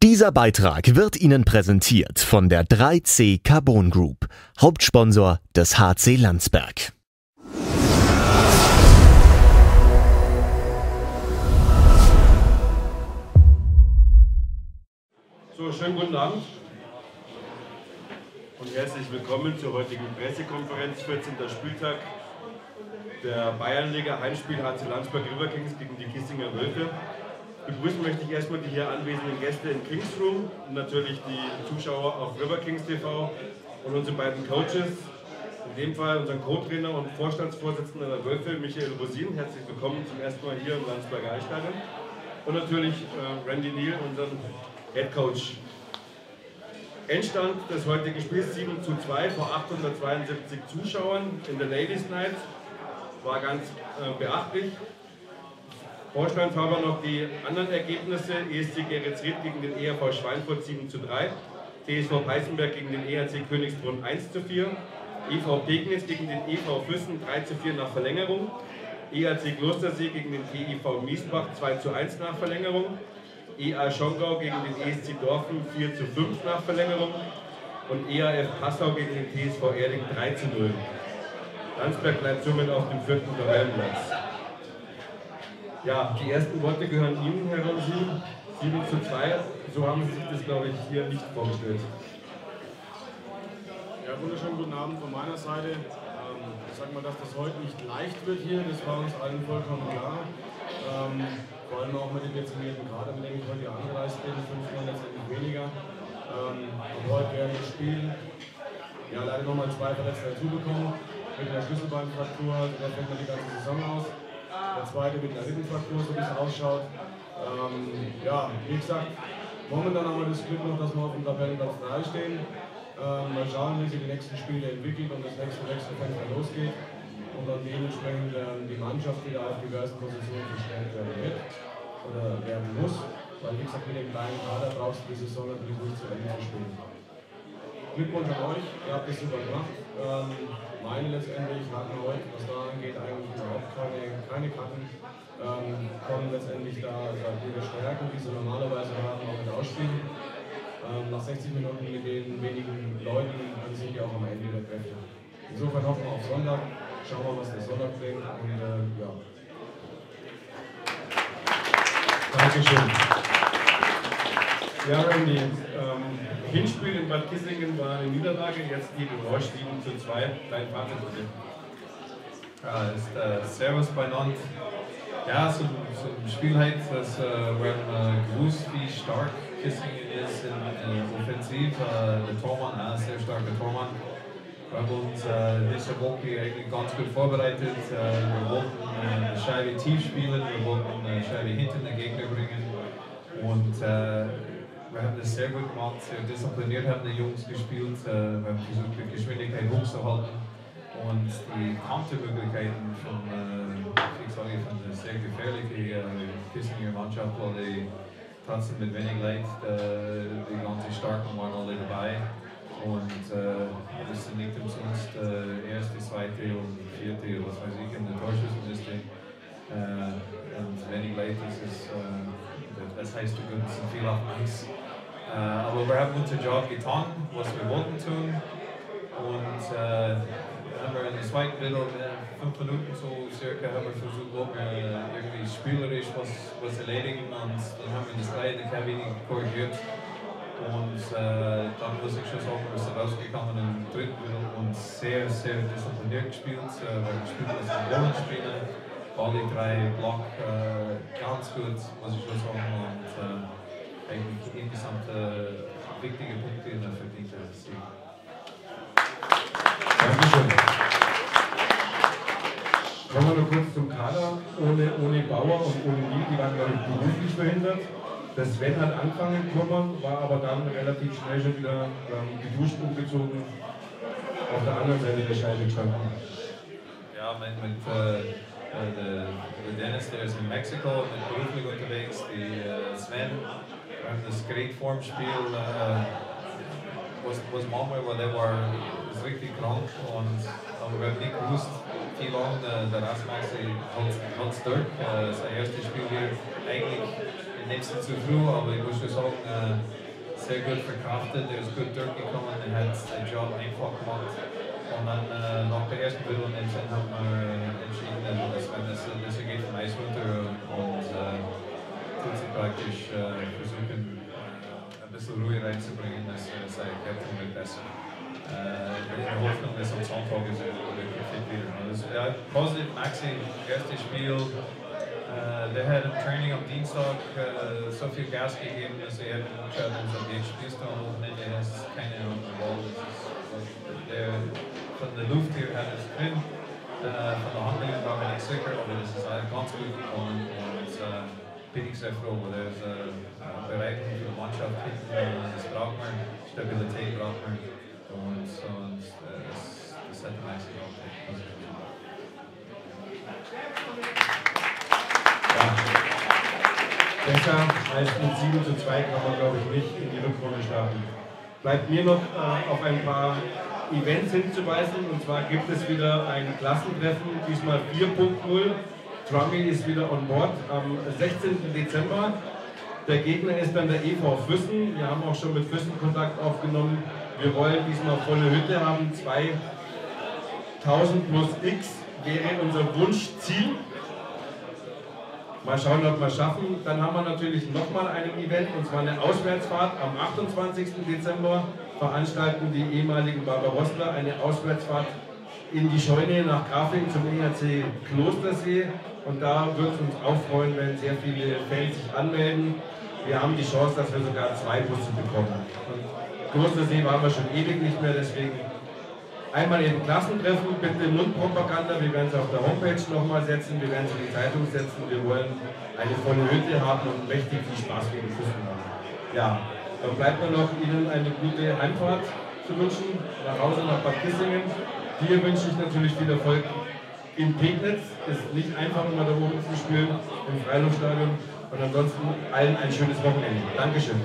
Dieser Beitrag wird Ihnen präsentiert von der 3C Carbon Group, Hauptsponsor des HC Landsberg. So, schönen guten Abend und herzlich willkommen zur heutigen Pressekonferenz, 14. Spieltag der Bayernliga, Heimspiel HC Landsberg River Kings gegen die Kissinger Wölfe. Begrüßen möchte ich erstmal die hier anwesenden Gäste in Kings Room und natürlich die Zuschauer auf River Kings TV und unsere beiden Coaches, in dem Fall unseren Co-Trainer und Vorstandsvorsitzender der Wölfe, Michael Rosin. Herzlich willkommen zum ersten Mal hier im Landsberger Eisstadion. Und natürlich äh, Randy Neal, unseren Head Coach. Endstand des heutigen Spiels 7 zu 2 vor 872 Zuschauern in der Ladies Night war ganz äh, beachtlich. Vorstand haben wir noch die anderen Ergebnisse. ESC Geretsried gegen den ERV Schweinfurt 7 zu 3. TSV Peißenberg gegen den ERC Königsbrunn 1 zu 4. EV Pegnitz gegen den EV Füssen 3 zu 4 nach Verlängerung. ERC Klostersee gegen den TIV Miesbach 2 zu 1 nach Verlängerung. EA Schongau gegen den ESC Dorfen 4 zu 5 nach Verlängerung. Und EAF Passau gegen den TSV Erding 3 zu 0. Landsberg bleibt somit auf dem vierten Tabellenplatz. Ja, die ersten Worte gehören Ihnen, Herr Ronsin. 7 zu 2, so haben Sie sich das, glaube ich, hier nicht vorgestellt. Ja, wunderschönen guten Abend von meiner Seite. Ähm, ich sage mal, dass das heute nicht leicht wird hier, das war uns allen vollkommen klar. Ähm, vor allem auch mit dem dezimierten Kader, mit dem ich heute angereist bin, fünfmal letztendlich weniger. Ähm, heute während des Spiels ja, leider nochmal zwei Verletzte dazu bekommen mit einer Schlüsselbeinfraktur, der fällt man die ganze Saison aus. Der zweite mit einer Rippenfraktur, so wie es ausschaut. Ähm, ja, wie gesagt, momentan haben wir das Glück noch, dass wir auf dem Tabellenplatz 3 stehen. Ähm, mal schauen, wie sich die nächsten Spiele entwickeln und das nächste Wechselfenster losgeht. Und dann dementsprechend ähm, die Mannschaft wieder auf diversen Positionen verstärkt werden wird oder werden muss. Weil, wie gesagt, mit dem kleinen Kader brauchst du die Saison natürlich nicht zu Ende zu spielen. Glückwunsch an euch, ihr habt das super gemacht. Ähm, meine letztendlich hatten heute, was da angeht, eigentlich überhaupt keine, keine Karten. Ähm, kommen letztendlich da ihre Stärken, die sie normalerweise haben, auch mit ausspielen. Ähm, nach 60 Minuten mit den wenigen Leuten sich ja auch am Ende der Kräfte. Insofern hoffen wir auf Sonntag, schauen wir, was der Sonntag bringt und äh, ja. Dankeschön. Ja, Randy, ähm, Hinspiel in Bad Kissingen war eine Niederlage, jetzt die Revanche 7 zu 2. Dein bitte. Ja, ist, äh, Servus beieinander. Ja, so, so ein Spiel halt, das, äh, haben äh, gewusst, wie stark Kissingen ist in, in Offensiv. Äh, der Tormann, ein sehr starker Tormann. Wir haben uns äh, diese Woche eigentlich ganz gut vorbereitet. Äh, wir wollten äh, eine Scheibe tief spielen, wir wollten eine Scheibe hinten den Gegner bringen. Und äh, wir haben das sehr gut gemacht, sehr diszipliniert haben die Jungs gespielt. Äh, wir haben versucht, die Geschwindigkeit hochzuhalten und die Countermöglichkeiten von, äh, ich sage, von der sehr gefährlichen äh, Kissinger Mannschaft, weil die trotzdem mit wenig Leid, äh, die ganze Starken waren alle dabei. Und äh, das sind nicht umsonst äh, erste, zweite und vierte, was weiß ich, in der Torschüssenliste. Äh, und wenig Leid ist es, äh, das heißt, du kannst viel auf Eis. Äh, aber wir haben unseren Job getan, was wir wollten tun. Und äh, haben wir in der zweiten Viertel, fünf Minuten so circa, haben wir versucht, wir irgendwie spielerisch was, was erledigen. Und dann haben wir in der zweiten kein wenig korrigiert. Und äh, dann muss ich schon sagen, wir sind rausgekommen im dritten Viertel und sehr, sehr diszipliniert gespielt. Äh, wir haben gespielt, was Alle drei Block äh, ganz gut, muss ich schon sagen. Und äh, eigentlich insgesamt äh, wichtige Punkte in der verdienten Sieg. Dankeschön. Kommen wir noch kurz zum Kader. Ohne, ohne Bauer und ohne Lied, die waren, glaube ich, beruflich verhindert. Der Sven hat angefangen gekommen, war aber dann relativ schnell schon wieder ähm, geduscht umgezogen, auf der anderen Seite der Scheibe gestanden. Ja, mit, mit äh, Uh, äh, der, der Dennis, ist in Mexiko mit beruflich unterwegs, die äh, Sven, wir haben das Gerätformspiel, äh, uh, was, was manchmal, weil der war richtig krank und aber wir haben nicht gewusst, der Rasmussen hat es durch. Äh, sein erstes Spiel hier eigentlich nehme es nicht zu früh, aber ich muss sagen, sehr gut verkraftet, er ist gut durchgekommen, er hat den Job einfach gemacht. Und dann äh, nach der ersten Viertel haben wir entschieden, dass wir das, das geht vom Eis runter und äh, tut praktisch äh, versuchen, äh, ein bisschen Ruhe reinzubringen, dass äh, seine Kräfte wird besser. Äh, in der Hoffnung, dass am Sonntag ist er wirklich fit wieder. Also, ja, positiv Maxi, erstes Spiel. Uh, der hat im Training am Dienstag uh, so viel Gas gegeben, dass er entschieden hat, dass jetzt spielst du am Wochenende, hast keine Ball. Der, von der Luft her es drin, uh, von der Handlung war mir nicht sicher, aber das ist ganz gut gekommen und bin ich sehr froh, weil er ist bereit für die Mannschaft hinten, das braucht man, Stabilität braucht man und, und das, das hat Maxi auch positiv Besser als mit 7 zu 2 kann man, glaube ich, nicht in die Rückrunde starten. Bleibt mir noch äh, auf ein paar Events hinzuweisen. Und zwar gibt es wieder ein Klassentreffen, diesmal 4.0. Drummy ist wieder on board am 16. Dezember. Der Gegner ist dann der EV Füssen. Wir haben auch schon mit Füssen Kontakt aufgenommen. Wir wollen diesmal volle Hütte haben. 2000 plus X wäre unser Wunschziel. Mal schauen, ob wir es schaffen. Dann haben wir natürlich nochmal ein Event, und zwar eine Auswärtsfahrt. Am 28. Dezember veranstalten die ehemaligen Barbarossler eine Auswärtsfahrt in die Scheune nach Grafing zum ERC Klostersee. Und da wird es uns auch freuen, wenn sehr viele Fans sich anmelden. Wir haben die Chance, dass wir sogar zwei Busse bekommen. Und Klostersee waren wir schon ewig nicht mehr, deswegen Einmal eben Klassentreffen, bitte Mundpropaganda, wir werden es auf der Homepage nochmal setzen, wir werden es in die Zeitung setzen, wir wollen eine volle Hütte haben und mächtig viel Spaß gegen Füssen haben. Ja, dann bleibt mir noch Ihnen eine gute Heimfahrt zu wünschen, nach Hause nach Bad Kissingen. Hier wünsche ich natürlich viel Erfolg in Pegnitz. Ist nicht einfach, immer da oben zu spielen, im Freiluftstadion. Und ansonsten allen ein schönes Wochenende. Dankeschön.